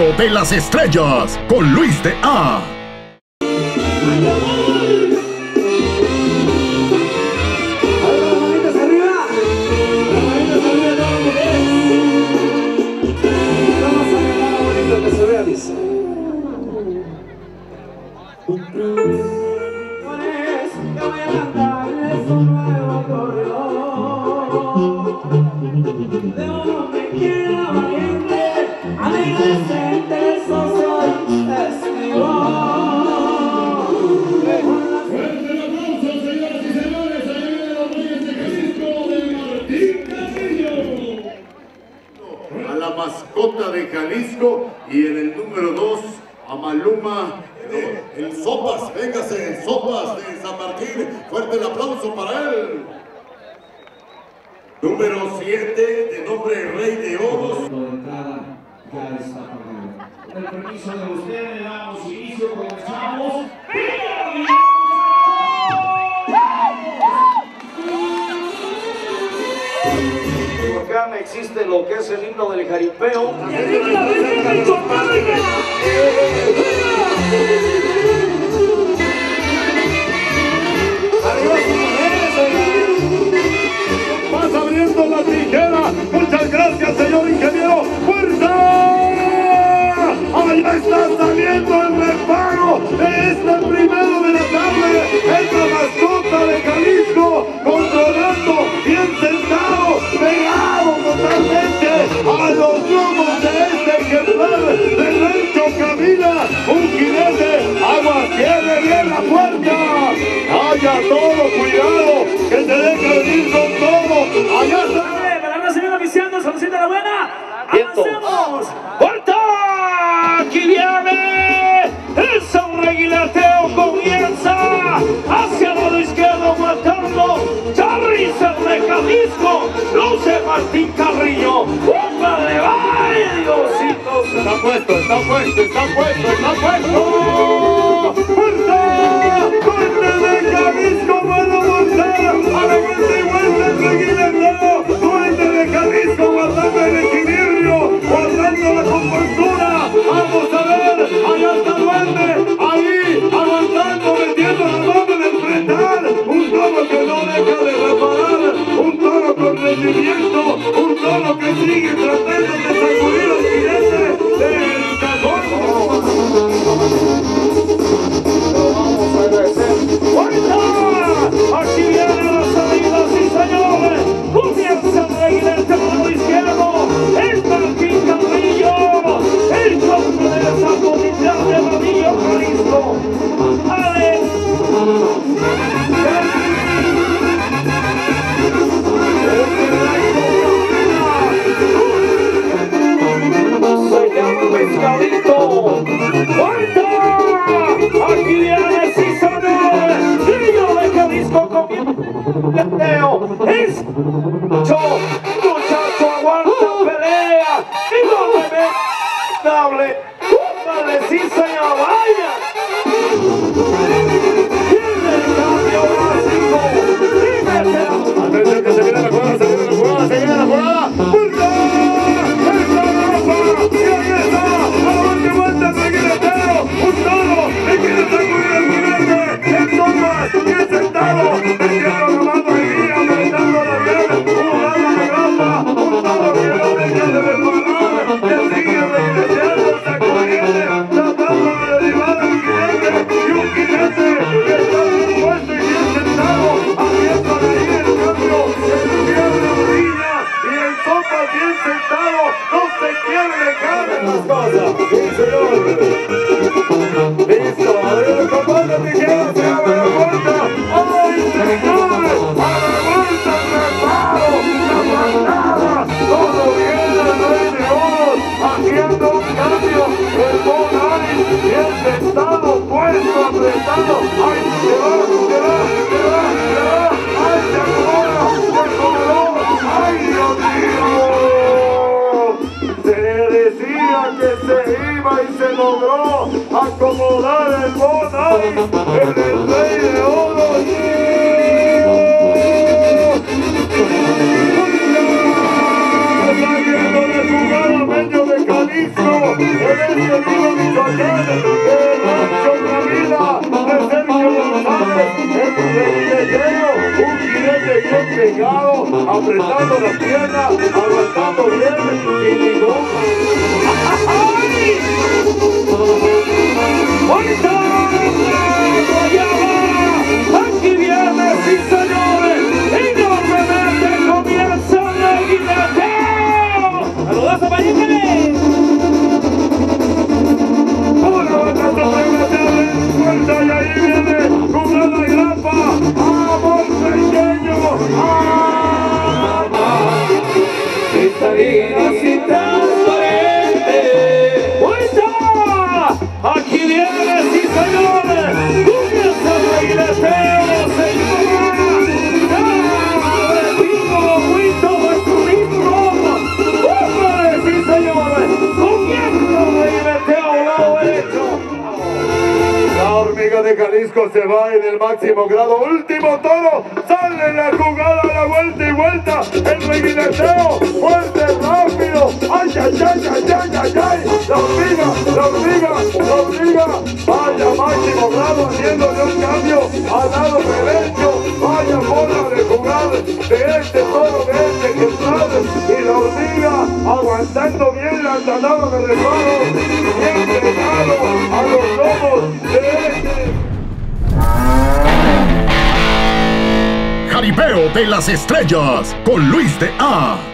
De las Estrellas con Luis de A. a 2 a Maluma el Sopas, véngase, el Sopas de San Martín, fuerte el aplauso para él. Número 7 de nombre Rey de Oros. El permiso de ustedes, damos inicio, comenzamos. Existe lo que es el himno del jaripeo. Vas abriendo la tijera. Muchas gracias, señor ingeniero. ¡Fuerza! Ahí está saliendo el reparo de este primero de la tarde. Es la mascota de Jalisco, tiene bien la puerta. Haya todo, cuidado, que se deja venir con todo. Allá está. Para se viene viciando, solución la buena. ¡Avancemos! ¡Vuelta! ¡Aquí viene! El sonreguilateo comienza hacia el lado izquierdo, aguantando. Charrizas de Jalisco, luce Martín Carrillo. ¡Úpale, vaya, Diosito! Está puesto, está puesto, está puesto, está puesto. Sim, senhor, olha! Acomodar el Bonai el Rey de Oro. Saliendo de jugada medio de Jalisco en Michoacán, el Rancho Camila de Sergio González, el reguilletero, un jinete bien pegado, apretando la pierna, aguantando bien, Hari De Jalisco se va en el máximo grado. Último toro. Sale la jugada, la vuelta y vuelta. El reguineteo. Fuerte, rápido. Ay, ay, ay, ay, ay, ay, ay. La hormiga, la hormiga, la hormiga. Vaya máximo grado haciéndole un cambio al lado derecho. Vaya forma de jugar de este toro, de este ejemplar. Y la hormiga aguantando bien la andanada de resbalo. Bien pegado a los De las estrellas con Luis de A.